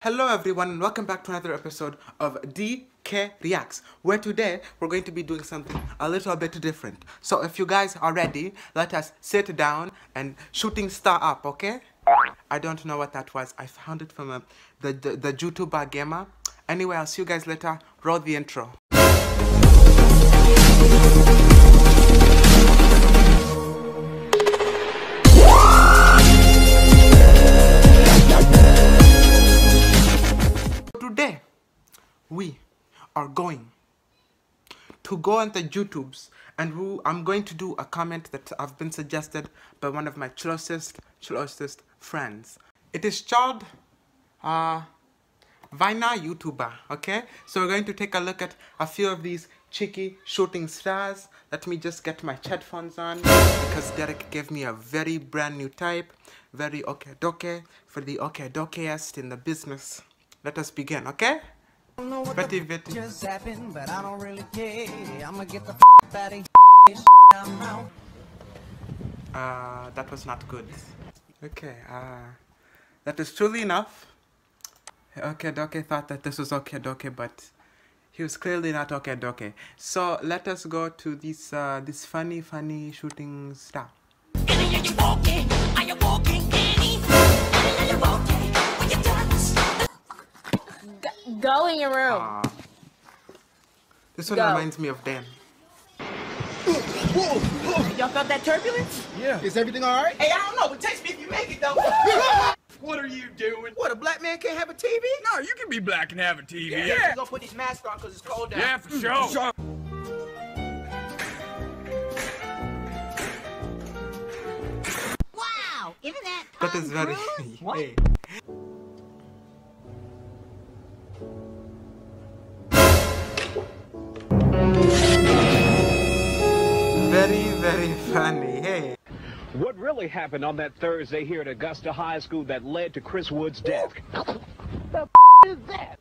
Hello everyone and welcome back to another episode of DK Reacts where today we're going to be doing something a little bit different. So if you guys are ready, let us sit down and shooting star up, okay? I don't know what that was. I found it from uh, the, the, the YouTuber Gamer. Anyway, I'll see you guys later. Roll the intro. Today, we are going to go on the YouTubes and who I'm going to do a comment that I've been suggested by one of my closest, closest friends. It is called uh, Vina YouTuber, okay? So we're going to take a look at a few of these cheeky shooting stars. Let me just get my chat headphones on because Derek gave me a very brand new type, very okay doke for the okay dokeest in the business. Let us begin, okay? don't know what Betty Betty. just happened, but I don't really care. I'ma get the f out of here. I'm out. Uh, that was not good. Okay, uh, that is truly enough. Okay, Doke thought that this was okay, Doke, but he was clearly not okay, Doke. So let us go to this, uh, this funny, funny shooting star. Go in your room. Uh, this one Go. reminds me of Dan. Y'all felt that turbulence? Yeah. Is everything all right? Hey, I don't know, but text me if you make it though. What are you doing? what, a black man can't have a TV? No, you can be black and have a TV. Yeah. We gonna put this mask on because it's cold out. Yeah, for sure. Wow, isn't that That is very. What? Hey. What happened on that Thursday here at Augusta High School that led to Chris Wood's death? the is that?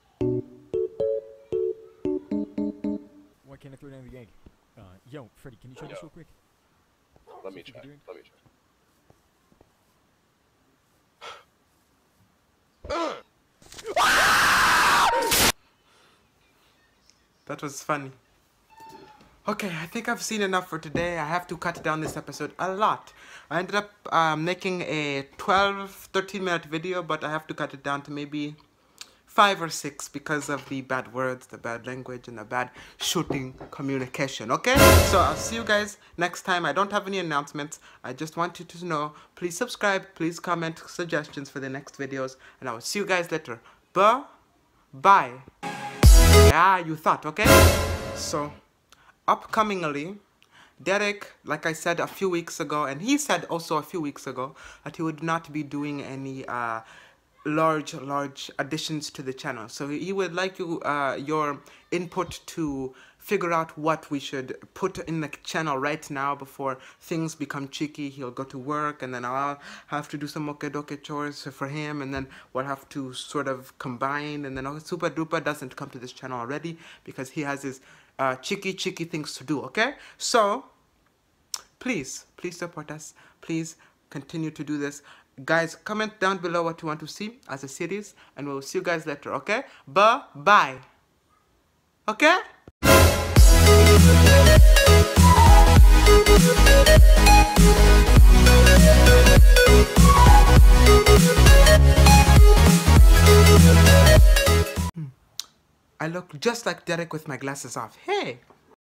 Why can't I throw down the gang? Uh, yo, Freddy, can you try this real quick? Let me try. what you're doing? Let me try. That was funny. Okay, I think I've seen enough for today. I have to cut down this episode a lot. I ended up uh, making a 12, 13 minute video, but I have to cut it down to maybe 5 or 6 because of the bad words, the bad language, and the bad shooting communication, okay? So I'll see you guys next time. I don't have any announcements. I just want you to know, please subscribe, please comment suggestions for the next videos, and I will see you guys later. Bye. Bye. Yeah, you thought, okay? So, upcomingly, Derek, like I said a few weeks ago, and he said also a few weeks ago, that he would not be doing any uh, large, large additions to the channel. So he would like you, uh, your input to figure out what we should put in the channel right now before things become cheeky. He'll go to work, and then I'll have to do some okedoke chores for him, and then we'll have to sort of combine. And then Super Duper doesn't come to this channel already because he has his uh, cheeky, cheeky things to do, okay? So, please, please support us. Please continue to do this. Guys, comment down below what you want to see as a series, and we'll see you guys later, okay? Bye-bye. Okay? I look just like Derek with my glasses off. Hey!